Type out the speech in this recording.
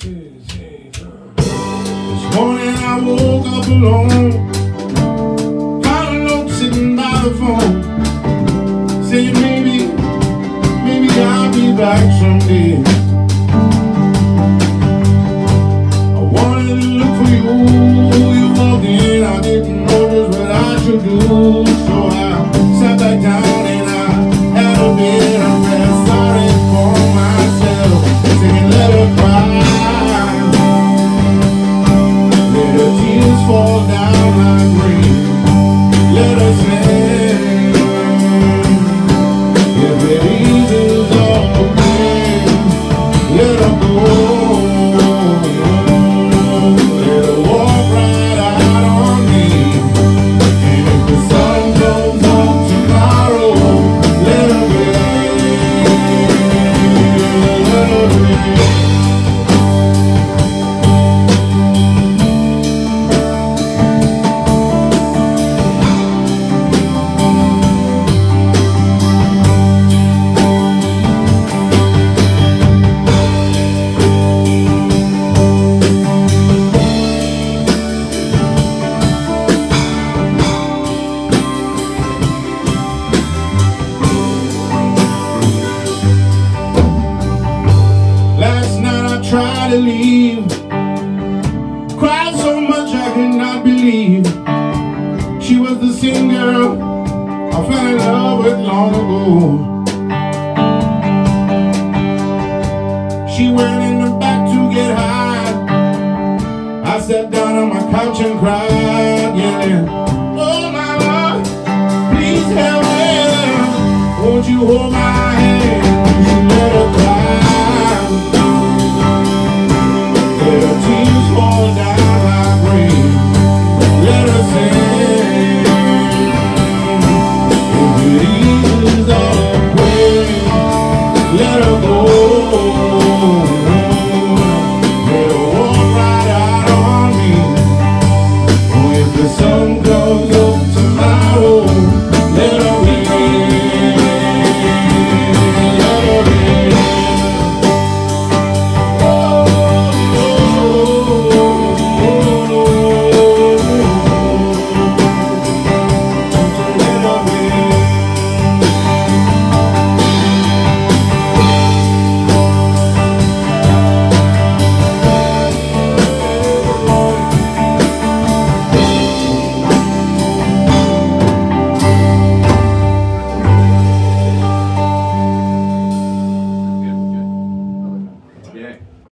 This morning I woke up alone. Found a note sitting by the phone. Saying maybe, maybe I'll be back someday. I wanted to look for you. You walked in, I didn't know just what I should do. So like Tried to leave. Cried so much I could not believe. She was the same girl I fell in love with long ago. She went in the back to get high. I sat down on my couch and cried, yelling, Oh mama, please help me. Won't you hold my hand?